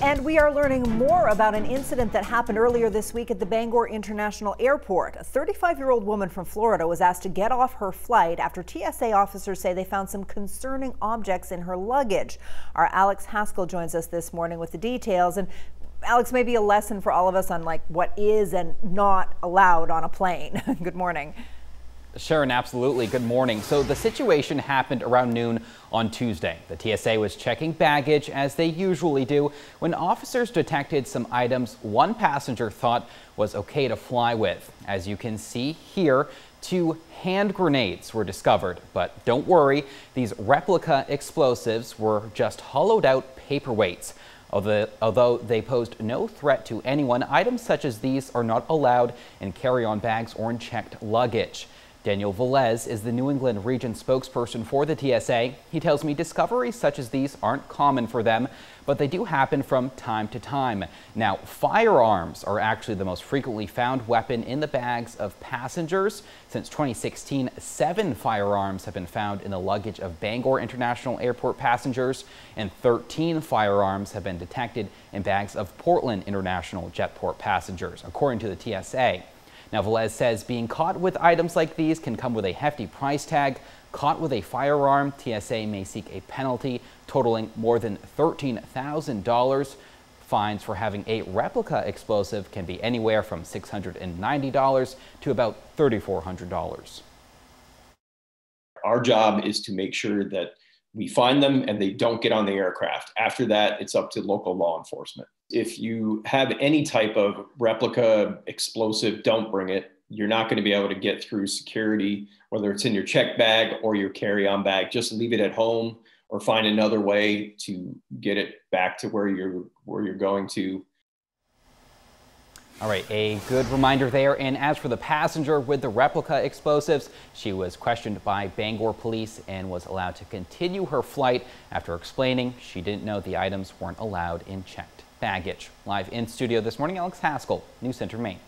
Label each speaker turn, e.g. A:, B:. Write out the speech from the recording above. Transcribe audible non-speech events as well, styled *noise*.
A: And we are learning more about an incident that happened earlier this week at the Bangor International Airport. A 35 year old woman from Florida was asked to get off her flight after TSA officers say they found some concerning objects in her luggage. Our Alex Haskell joins us this morning with the details. And Alex, maybe a lesson for all of us on like what is and not allowed on a plane. *laughs* Good morning.
B: Sharon, absolutely. Good morning. So the situation happened around noon on Tuesday. The TSA was checking baggage as they usually do when officers detected some items one passenger thought was okay to fly with. As you can see here, two hand grenades were discovered. But don't worry, these replica explosives were just hollowed out paperweights. Although they posed no threat to anyone, items such as these are not allowed in carry-on bags or in checked luggage. Daniel Velez is the New England region spokesperson for the TSA. He tells me discoveries such as these aren't common for them, but they do happen from time to time. Now, firearms are actually the most frequently found weapon in the bags of passengers. Since 2016, seven firearms have been found in the luggage of Bangor International Airport passengers, and 13 firearms have been detected in bags of Portland International Jetport passengers, according to the TSA. Now, Velez says being caught with items like these can come with a hefty price tag. Caught with a firearm, TSA may seek a penalty totaling more than $13,000. Fines for having a replica explosive can be anywhere from $690 to about $3,400.
C: Our job is to make sure that we find them and they don't get on the aircraft. After that, it's up to local law enforcement. If you have any type of replica explosive, don't bring it. You're not going to be able to get through security, whether it's in your check bag or your carry on bag. Just leave it at home or find another way to get it back to where you're where you're going to
B: all right, a good reminder there. And as for the passenger with the replica explosives, she was questioned by Bangor police and was allowed to continue her flight after explaining she didn't know the items weren't allowed in checked baggage. Live in studio this morning, Alex Haskell, News Center, Maine.